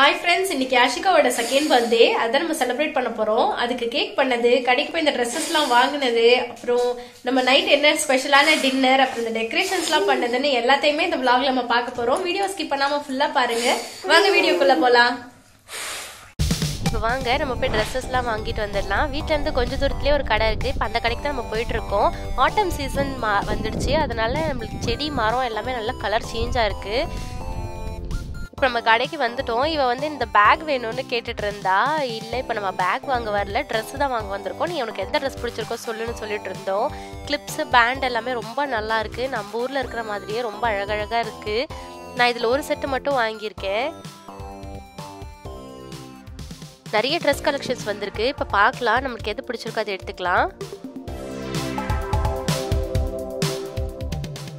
Hi friends இன்னைக்கு ஆஷிகாவோட second birthday அதை நம்ம செலிப்ரேட் பண்ண போறோம். அதுக்கு கேக் பண்ணது கடைக்கு போய் இந்த ட்ரெஸ்ஸஸ்லாம் வாங்கினது அப்புறம் நம்ம நைட் என்ன ஸ்பெஷலான டின்னர் அப்புறம் இந்த டெக்கரேஷன்ஸ்லாம் பண்ணதுன்னு எல்லாத்தையுமே இந்த vlogல நம்ம பார்க்க போறோம். வீடியோ ஸ்கிப் பண்ணாம ஃபுல்லா பாருங்க. வாங்க வீடியோக்குள்ள போலாம். இப்போ வாங்க நம்ம போய் ட்ரெஸ்ஸஸ்லாம் வாங்கிட்டு வந்துடலாம். வீட்டிலேருந்து கொஞ்சம் தூரத்துலேயே ஒரு கடை இருக்குது இப்போ அந்த கடைக்கு தான் நம்ம போயிட்டுருக்கோம் ஆட்டம் சீசன் மா வந்துடுச்சு. அதனால நம்மளுக்கு செடி மரம் எல்லாமே நல்லா கலர் சேஞ்சாக இருக்குது இப்போ நம்ம கடைக்கு வந்துட்டோம். இவ வந்து இந்த பேக் வேணும்னு கேட்டுட்டு இருந்தா. இல்லை இப்போ நம்ம பேக் வாங்க வரல. ட்ரெஸ் தான் வாங்க வந்திருக்கோம். நீ உனக்கு எந்த ட்ரெஸ் பிடிச்சிருக்கோ சொல்லுன்னு சொல்லிட்டு இருந்தோம். கிளிப்ஸு பேண்ட் எல்லாமே ரொம்ப நல்லா இருக்கு. நம்ம ஊரில் இருக்கிற மாதிரியே ரொம்ப அழகழகாக இருக்கு. நான் இதில் ஒரு செட்டு மட்டும் வாங்கியிருக்கேன். நிறைய ட்ரெஸ் கலெக்ஷன்ஸ் வந்திருக்கு. இப்போ பார்க்கலாம். நம்மளுக்கு எது பிடிச்சிருக்கோ அதை எடுத்துக்கலாம்.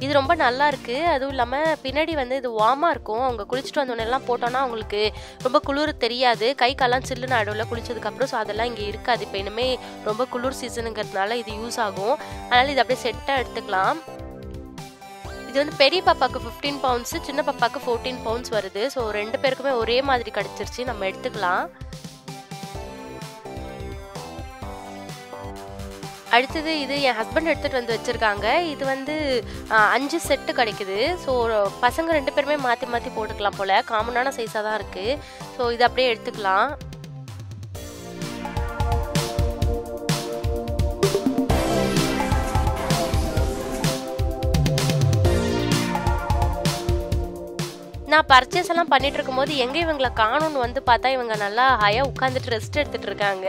இது ரொம்ப நல்லா இருக்கு அதுவும் இல்லாமல் பின்னாடி வந்து இது வார்மாக இருக்கும். அவங்க குளிச்சுட்டு வந்தோடனெல்லாம் போட்டோன்னா அவங்களுக்கு ரொம்ப குளிர் தெரியாது. கை கால்லாம் சில்லுன்னு நடுவில் குளிச்சதுக்கப்புறம் ஸோ அதெல்லாம் இங்கே இருக்காது. இப்போ இனிமே ரொம்ப குளிர் சீசனுங்கிறதுனால இது யூஸ் ஆகும். அதனால் இது அப்படியே செட்டாக எடுத்துக்கலாம். இது வந்து பெரிய பாப்பாவுக்கு ஃபிஃப்டீன் பவுண்ட்ஸு சின்ன பாப்பாவுக்கு ஃபோர்டீன் பவுண்ட்ஸ் வருது. ஸோ ரெண்டு பேருக்குமே ஒரே மாதிரி கிடச்சிருச்சு. நம்ம எடுத்துக்கலாம். அடுத்தது இது என் ஹஸ்பண்ட் எடுத்துகிட்டு வந்து வச்சுருக்காங்க. இது வந்து அஞ்சு செட்டு கிடைக்குது. ஸோ பசங்க ரெண்டு பேருமே மாற்றி மாற்றி போட்டுக்கலாம் போல். காமனான சைஸாக தான் இருக்குது ஸோ இது அப்படியே எடுத்துக்கலாம். நான் பர்ச்சேஸ் எல்லாம் பண்ணிட்டு இருக்கும்போது எங்கே இவங்களை காணும்னு வந்து பார்த்தா இவங்க நல்லா ஹையாக உட்காந்துட்டு ரெஸ்ட் எடுத்துட்டு இருக்காங்க.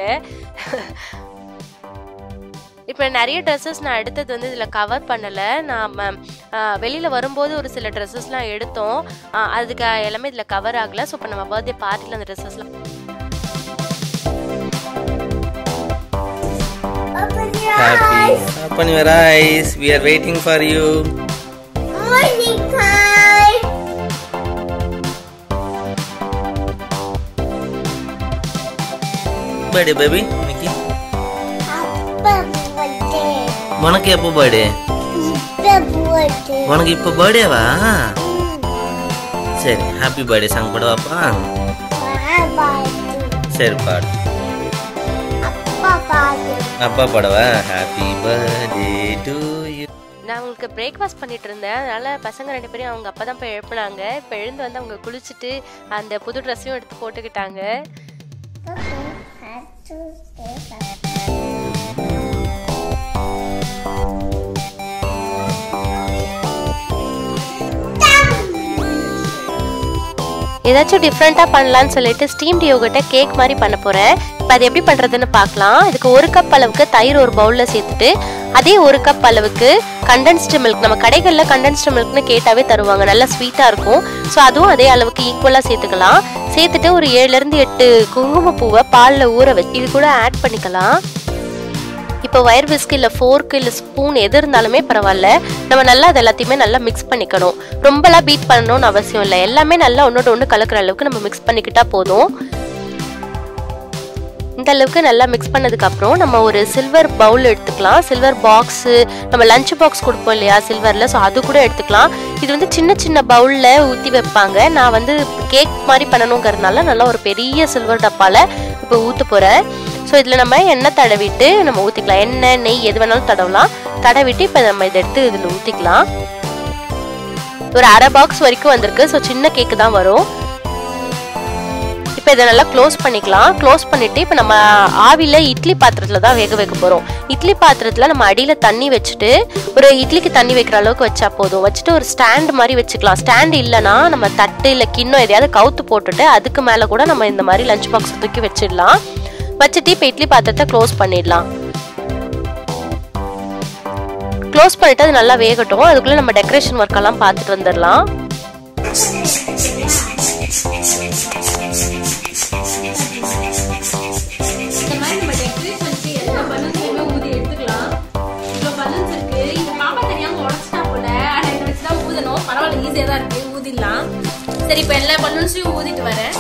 இப்போ நிறைய ட்ரெஸ்ஸஸ் நான் எடுத்தது வந்து இதில் கவர் பண்ணலை நாம் வெளியில் வரும்போது ஒரு சில ட்ரெஸ்ஸஸ்லாம் எடுத்தோம் அதுக்கு எல்லாமே இதில் கவர் ஆகலை ஸோ இப்போ நம்ம பர்த்டே பார்ட்டியில் அந்த ட்ரெஸ்ஸஸ்லாம் Happy. Open your eyes. We are waiting for you. Morning time. Birthday baby. அப்பா birthday. உனக்கு எப்போ பர்த்டே. உனக்கு இப்போ பர்த்டேவா சரி ஹாப்பி பர்த்டே சாங் போடுவாப்பா. சரி பாடு. அப்பா பாடவா? ஹாப்பி பர்த்டே டு யூ நான் அவங்களுக்கு பிரேக்ஃபாஸ்ட் பண்ணிட்டு இருந்தேன். அதனால பசங்க ரெண்டு பேரும் அவங்க அப்பா தான் போய் எழுப்புனாங்க. இப்போ எழுந்து வந்து அவங்க குளிச்சுட்டு அந்த புது ட்ரெஸ்ஸையும் எடுத்து போட்டுக்கிட்டாங்க. ஏதாச்சும் டிஃப்ரெண்ட்டாக பண்ணலான்னு சொல்லிட்டு ஸ்டீம்டு யோகட்டை கேக் மாதிரி பண்ண போகிறேன் இப்போ அது எப்படி பண்ணுறதுன்னு பார்க்கலாம். இதுக்கு ஒரு கப் அளவுக்கு தயிர் ஒரு பவுலில் சேர்த்துட்டு அதே ஒரு கப் அளவுக்கு கண்டென்ஸ்டு மில்க் நம்ம கடைகளில் கண்டென்ஸ்டு மில்க்னு கேட்டாவே தருவாங்க. நல்லா ஸ்வீட்டாக இருக்கும். ஸோ அதுவும் அதே அளவுக்கு ஈக்குவலாக சேர்த்துக்கலாம். சேர்த்துட்டு ஒரு ஏழுலேருந்து எட்டு குங்குமப்பூவை பாலில் ஊற வச்சு இது கூட ஆட் பண்ணிக்கலாம். இப்போ வயர் விஸ்க் இல்லை ஃபோர்க்கு இல்லை ஸ்பூன் எது இருந்தாலுமே பரவாயில்ல. நம்ம நல்லா அது எல்லாத்தையுமே நல்லா மிக்ஸ் பண்ணிக்கணும். ரொம்பலாம் பீட் பண்ணணும்னு அவசியம் இல்லை. எல்லாமே நல்லா ஒன்றோட ஒன்று கலக்கிற அளவுக்கு நம்ம மிக்ஸ் பண்ணிக்கிட்டா போதும். இந்த அளவுக்கு நல்லா மிக்ஸ் பண்ணதுக்கப்புறம் நம்ம ஒரு சில்வர் பவுல் எடுத்துக்கலாம். சில்வர் பாக்ஸு நம்ம லஞ்ச் பாக்ஸ் கொடுப்போம் இல்லையா சில்வரில் ஸோ அது கூட எடுத்துக்கலாம். இது வந்து சின்ன சின்ன பவுலில் ஊற்றி வைப்பாங்க. நான் வந்து கேக் மாதிரி பண்ணணுங்கிறதுனால நல்லா ஒரு பெரிய சில்வர் டப்பாவில் இப்போ ஊற்ற போகிறேன் ஸோ இதில் நம்ம எண்ணெய் தடவிட்டு நம்ம ஊற்றிக்கலாம் எண்ணெய் நெய் எது வேணாலும் தடவலாம். தடவிட்டு இப்போ நம்ம இதை எடுத்து இதில் ஊற்றிக்கலாம் ஒரு அரை பாக்ஸ் வரைக்கும் வந்திருக்கு. ஸோ சின்ன கேக்கு தான் வரும். இப்போ இதை நல்லா க்ளோஸ் பண்ணிக்கலாம். க்ளோஸ் பண்ணிவிட்டு இப்போ நம்ம ஆவியில் இட்லி பாத்திரத்தில் தான் வேக வைக்க போகிறோம் இட்லி பாத்திரத்தில் நம்ம அடியில் தண்ணி வச்சுட்டு ஒரு இட்லிக்கு தண்ணி வைக்கிற அளவுக்கு வச்சா போதும். வச்சுட்டு ஒரு ஸ்டாண்ட் மாதிரி வச்சுக்கலாம். ஸ்டாண்ட் இல்லைன்னா நம்ம தட்டு இல்லை கிண்ணம் எதையாவது கவுத்து போட்டுட்டு அதுக்கு மேலே கூட நம்ம இந்த மாதிரி லஞ்ச் பாக்ஸ் தூக்கி வச்சிடலாம். வச்சுட்டு இப்போ இட்லி பாத்திரத்தை க்ளோஸ் பண்ணிடலாம். க்ளோஸ் பண்ணிட்டு அது நல்லா வேகட்டும். அதுக்குள்ளே நம்ம டெக்கரேஷன் ஒர்க்கெல்லாம் பார்த்துட்டு வந்துடலாம். பரவாயில்ல ஈஸியாக தான் ஊதிடலாம். சரி இப்போ எல்லா பலூன்ஸையும் ஊதிட்டு வரேன்.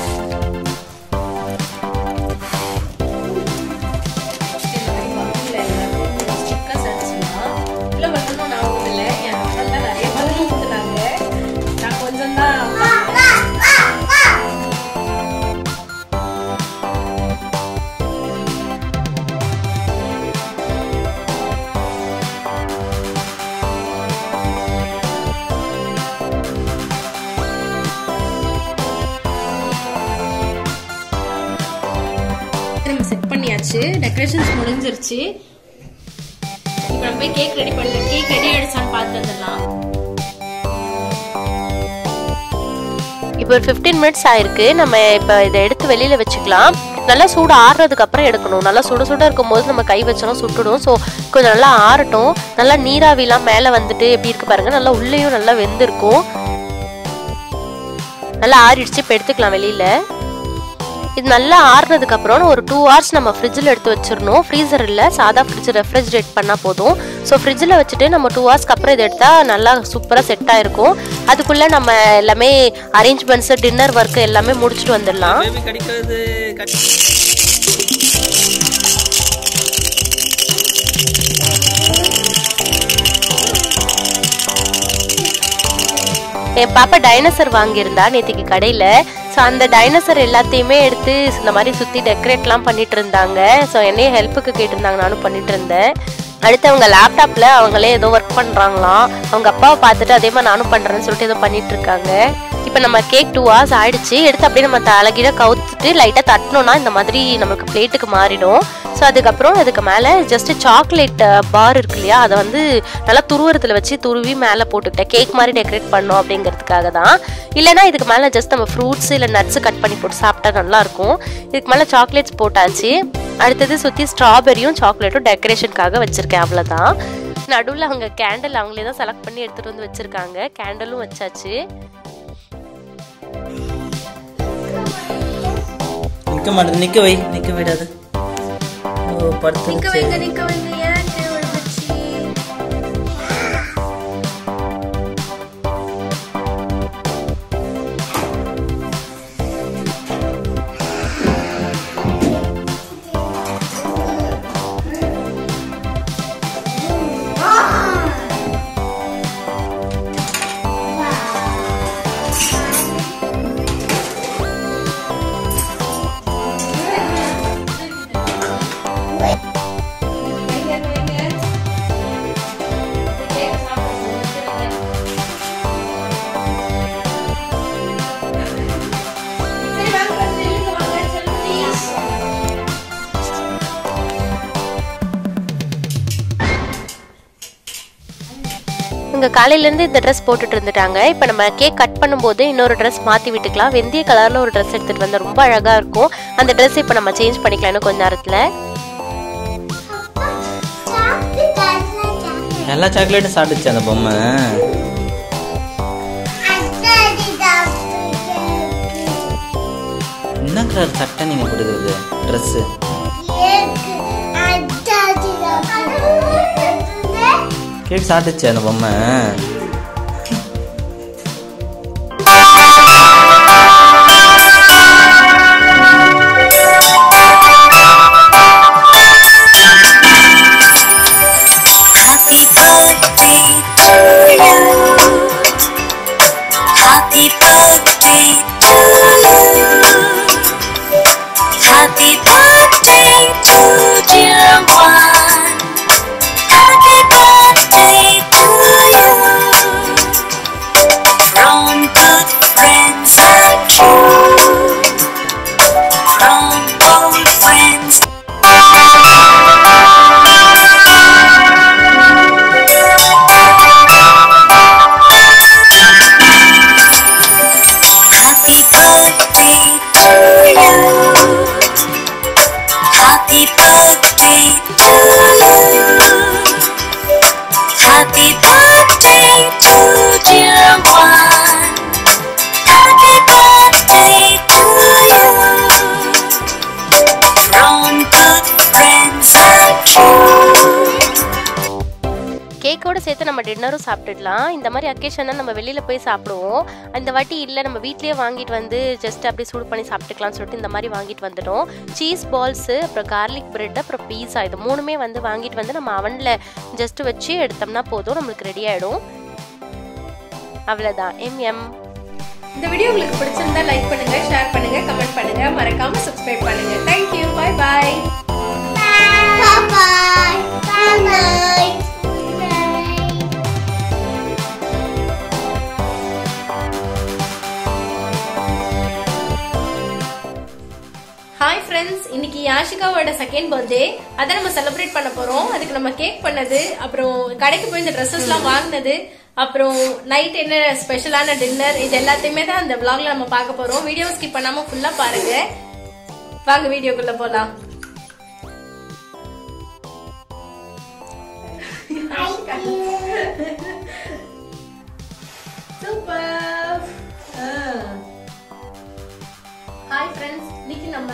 ஆயிடுச்சு டெக்கரேஷன்ஸ் முடிஞ்சிருச்சு. இப்போ நம்ம போய் கேக் ரெடி பண்ணலாம் கேக் ரெடி ஆயிடுச்சான்னு பார்த்து வந்துடலாம். இப்போ ஒரு ஃபிஃப்டீன் மினிட்ஸ் ஆயிருக்கு. நம்ம இப்போ இதை எடுத்து வெளியில் வச்சுக்கலாம். நல்லா சூடு ஆறுறதுக்கு அப்புறம் எடுக்கணும். நல்லா சுட சுட இருக்கும்போது நம்ம கை வச்சோம்னா சுட்டுடும். ஸோ கொஞ்சம் நல்லா ஆறட்டும். நல்லா நீராவிலாம் மேலே வந்துட்டு எப்படி இருக்கு பாருங்க. நல்லா உள்ளேயும் நல்லா வெந்திருக்கும். நல்லா ஆறிடுச்சு. இப்போ எடுத்துக்கலாம் வெளியில். இது நல்லா ஆறுனதுக்கு அப்புறம் ஒரு டூ ஹவர்ஸ் நம்ம ஃப்ரிட்ஜில் எடுத்து வச்சிடணும். ஃப்ரீசர் இல்லை சாதா ஃப்ரிட்ஜ் ரெஃப்ரிஜரேட் பண்ணால் போதும். ஸோ ஃப்ரிட்ஜில் வச்சுட்டு நம்ம டூ ஹவர்ஸ்க்கு அப்புறம் இதை எடுத்தால் நல்லா சூப்பராக செட் ஆயிருக்கும். அதுக்குள்ளே நம்ம எல்லாமே அரேஞ்ச்மெண்ட்ஸு டின்னர் ஒர்க்கு எல்லாமே முடிச்சுட்டு வந்துடலாம். என் பாப்பா டைனோசர் வாங்கியிருந்தா நேற்றுக்கு கடையில். ஸோ அந்த டைனோசர் எல்லாத்தையுமே எடுத்து இந்த மாதிரி சுற்றி டெக்கரேட்லாம் பண்ணிட்டு இருந்தாங்க ஸோ என்னையும் ஹெல்ப்புக்கு கேட்டிருந்தாங்க. நானும் பண்ணிட்டு இருந்தேன் அடுத்து அவங்க லேப்டாப்பில் அவங்களே ஏதோ ஒர்க் பண்ணுறாங்களாம் அவங்க அப்பாவை பார்த்துட்டு அதே மாதிரி நானும் பண்ணுறேன்னு சொல்லிட்டு ஏதோ பண்ணிட்டு இருக்காங்க இப்போ நம்ம கேக் டூ ஹவர்ஸ் ஆயிடுச்சு. எடுத்து அப்படியே நம்ம தலைகீழ கவுத்துட்டு லைட்டாக தட்டினோன்னா இந்த மாதிரி நமக்கு பிளேட்டுக்கு மாறிடும். ஸோ அதுக்கப்புறம் அதுக்கு மேலே ஜஸ்ட் சாக்லேட் பார் இருக்கு இல்லையா? அதை வந்து நல்லா துருவரத்தில் வச்சு துருவி மேலே போட்டுக்கிட்டேன். கேக் மாதிரி டெக்கரேட் பண்ணோம் அப்படிங்கிறதுக்காக தான். இல்லைனா இதுக்கு மேலே ஜஸ்ட் நம்ம ஃப்ரூட்ஸ் இல்லை நட்ஸ் கட் பண்ணி போட்டு சாப்பிட்டா நல்லாயிருக்கும். இதுக்கு மேலே சாக்லேட்ஸ் போட்டாச்சு. அடுத்தது சுற்றி ஸ்ட்ராபெரியும் சாக்லேட்டும் டெக்கரேஷனுக்காக வச்சுருக்கேன் அவ்வளோதான் நடுவில் அவங்க கேண்டில் அவங்களே தான் செலக்ட் பண்ணி எடுத்துகிட்டு வந்து வச்சுருக்காங்க. கேண்டலும் வச்சாச்சு. நிற்க மாட்டேது நிற்க வை நிற்க விடாது. todo parte. Venga, venga, venga. இவங்க காலையிலேருந்து இந்த ட்ரெஸ் போட்டுட்டு இருந்துட்டாங்க. இப்போ நம்ம கேக் கட் பண்ணும்போது இன்னொரு ட்ரெஸ் மாற்றி விட்டுக்கலாம். வெந்தய கலரில் ஒரு ட்ரெஸ் எடுத்துகிட்டு வந்தால் ரொம்ப அழகாக இருக்கும். அந்த ட்ரெஸ் இப்போ நம்ம சேஞ்ச் பண்ணிக்கலாம் கொஞ்ச நேரத்தில். சாப்பிட்டு காட்டுல சாப்பிட்டு. எல்லா சாக்லேட்டும் சாப்பிட்டுச்சு அந்த பொம்மை. என்ன கலர் சட்டை நீங்கள் கொடுக்குறது ட்ரெஸ்ஸு கேக் சாப்பிட்டுச்சு அந்த birthday to you. சேர்த்து நம்ம டின்னரும் சாப்பிட்டுடலாம். இந்த மாதிரி அக்கேஷன் தான் நம்ம வெளியில் போய் சாப்பிடுவோம். அந்த வாட்டி இல்லை நம்ம வீட்லேயே வாங்கிட்டு வந்து ஜஸ்ட் அப்படியே சூடு பண்ணி சாப்பிட்டுக்கலாம்னு சொல்லிட்டு இந்த மாதிரி வாங்கிட்டு வந்துட்டோம். சீஸ் பால்ஸு அப்புறம் கார்லிக் பிரெட் அப்புறம் பீஸா இது மூணுமே வந்து வாங்கிட்டு வந்து நம்ம அவனில் ஜஸ்ட் வச்சு எடுத்தோம்னா போதும் நம்மளுக்கு ரெடி ஆகிடும் அவ்வளோதான் எம் எம் இந்த வீடியோ உங்களுக்கு பிடிச்சிருந்தா லைக் பண்ணுங்க ஷேர் பண்ணுங்க கமெண்ட் பண்ணுங்க. மறக்காம சப்ஸ்கிரைப் பண்ணுங்க. Thank you bye bye Bye-bye. Bye-bye. Bye. இன்னைக்கு யாஷிகாவோட செகண்ட் பர்த்டே அதை நம்ம செலிப்ரேட் பண்ண போறோம். அதுக்கு நம்ம கேக் பண்ணது அப்புறம் கடைக்கு போய் இந்த ட்ரெஸ்ஸஸ் எல்லாம் வாங்கினது அப்புறம் நைட் என்ன ஸ்பெஷலான டின்னர் இது எல்லாத்தையுமே தான் அந்த vlogல நம்ம பார்க்க போறோம். வீடியோ ஸ்கிப் பண்ணாம ஃபுல்லா பாருங்க. வாங்க வீடியோக்குள்ள போலாம். சூப்பர் ஹாய் ஃப்ரெண்ட்ஸ் இன்னைக்கு நம்ம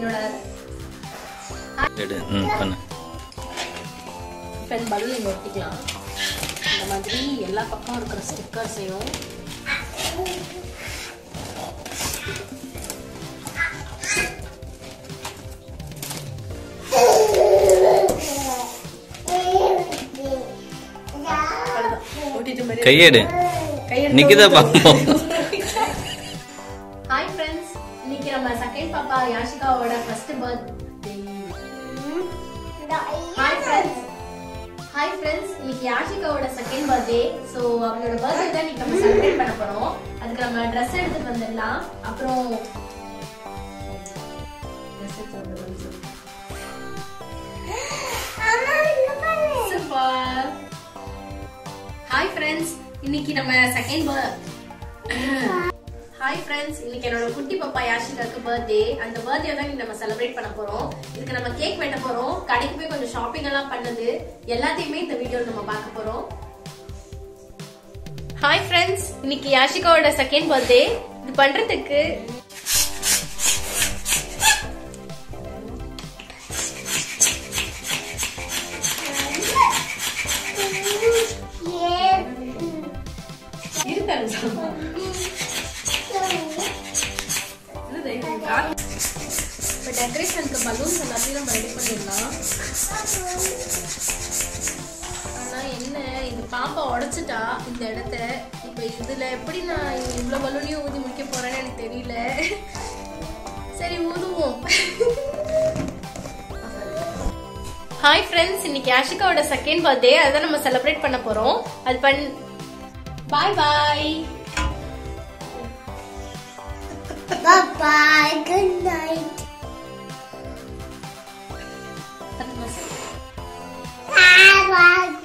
என்னோட பலூன் இங்க ஒட்டிக்கலாம். இந்த மாதிரி எல்லா பக்கம் இருக்கிற ஸ்டிக்கர்ஸையும் கையெடு. நிக்கிதா பாப்போம். யாஷிகாவோட செகண்ட் பர்த்டே ஸோ அவளோட பர்த்டே தான் இன்னைக்கு நம்ம செலிப்ரேட் பண்ண போறோம். அதுக்கு நம்ம ட்ரெஸ் எடுத்துட்டு வந்துடலாம். அப்புறம் dress ஹாய் ஃப்ரெண்ட்ஸ் இன்னைக்கு நம்ம செகண்ட் ஹாய் ஃப்ரெண்ட்ஸ் இன்னைக்கு என்னோட குட்டி பாப்பா யாஷிகாக்கு பர்த்டே அந்த பர்த்டே தான் நம்ம செலிப்ரேட் பண்ண போறோம். இதுக்கு நம்ம கேக் வெட்ட போறோம். கடைக்கு போய் கொஞ்சம் ஷாப்பிங் எல்லாம் பண்ணது. எல்லாத்தையுமே இந்த வீடியோல நம்ம பார்க்க போறோம். ஹாய் ஃப்ரெண்ட்ஸ் இன்னைக்கு யாஷிகாவோட செகண்ட் பர்த்டே இது பண்றதுக்கு இப்போ டெக்கரேஷனுக்கு பலூன்ஸ் எல்லாத்தையும் நம்ம ரெடி பண்ணிடலாம்? ஆனால் என்ன இது பாப்பா உடச்சிட்டா இந்த இடத்த இப்போ இதில் எப்படி நான் இவ்வளோ பலூனையும் ஊதி முடிக்க போகிறேன்னு எனக்கு தெரியல. சரி ஊதுவோம். ஹாய் ஃப்ரெண்ட்ஸ் இன்னைக்கு ஆஷிகாவோட செகண்ட் பர்த்டே அதான் நம்ம செலிப்ரேட் பண்ண போறோம். அது பண் பாய் பாய் பாய் குட் நைட். 开门